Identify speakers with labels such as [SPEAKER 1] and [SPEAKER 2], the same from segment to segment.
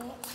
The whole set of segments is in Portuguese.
[SPEAKER 1] 이렇게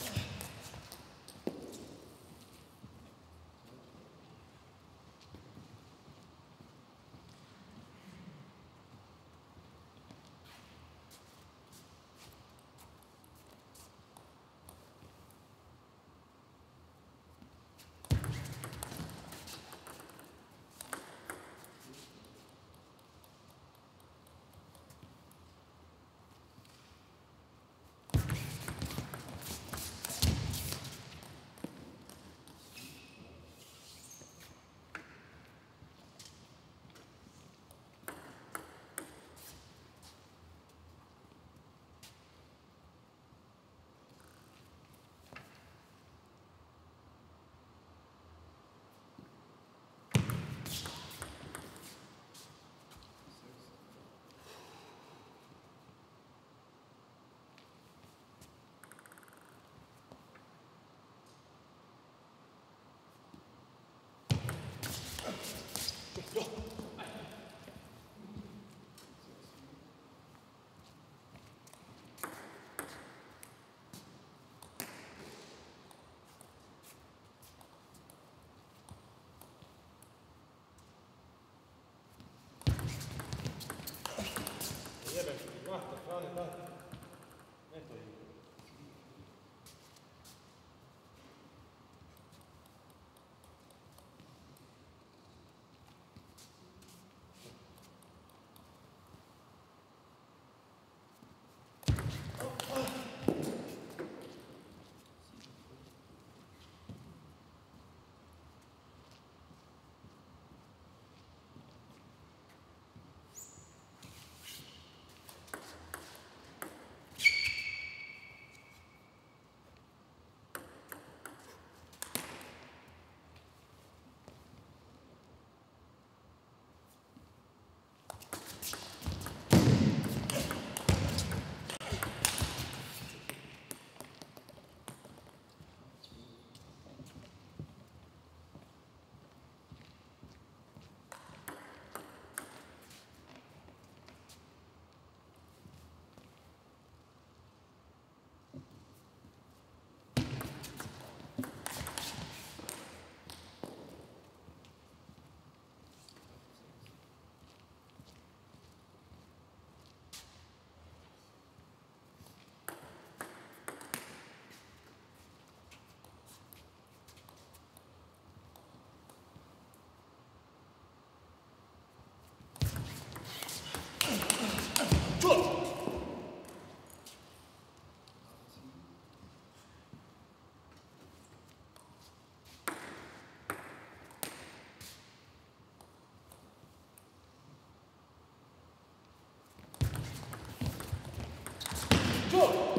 [SPEAKER 1] Go.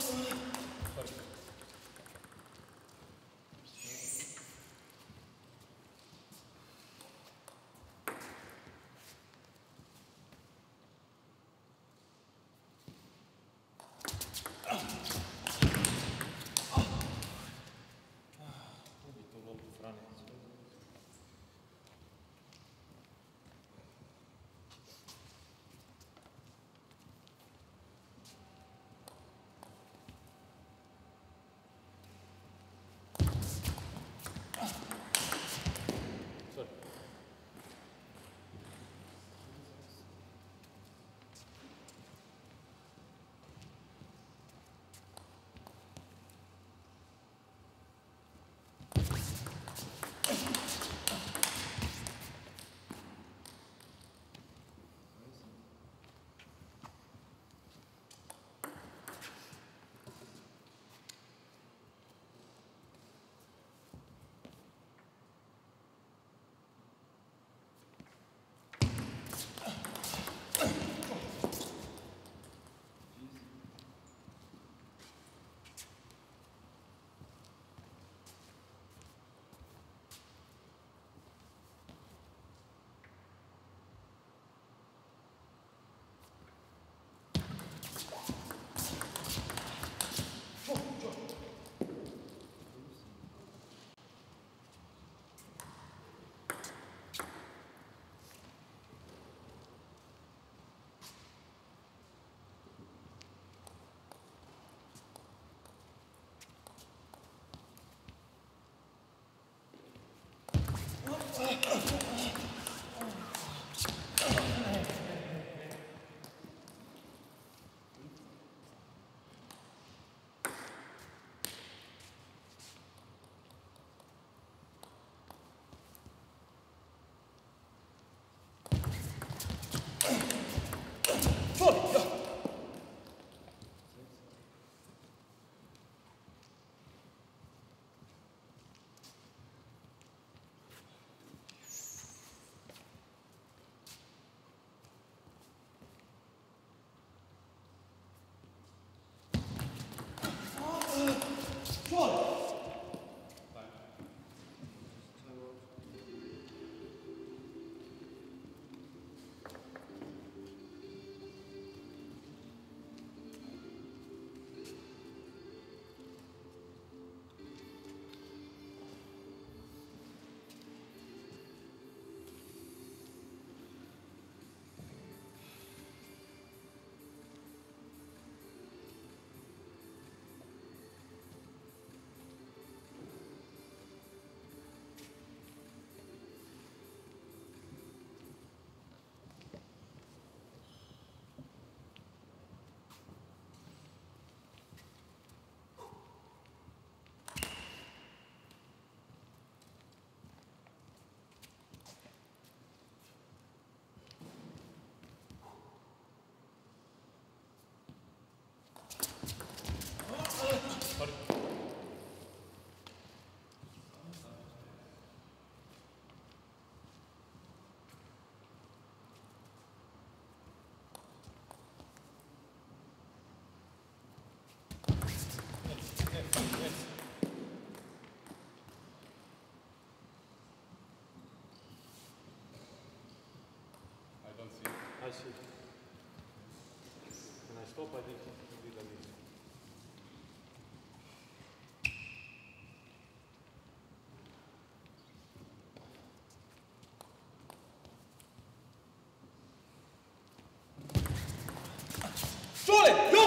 [SPEAKER 1] Oh. Se. Can I stop? I did miss.
[SPEAKER 2] Julie,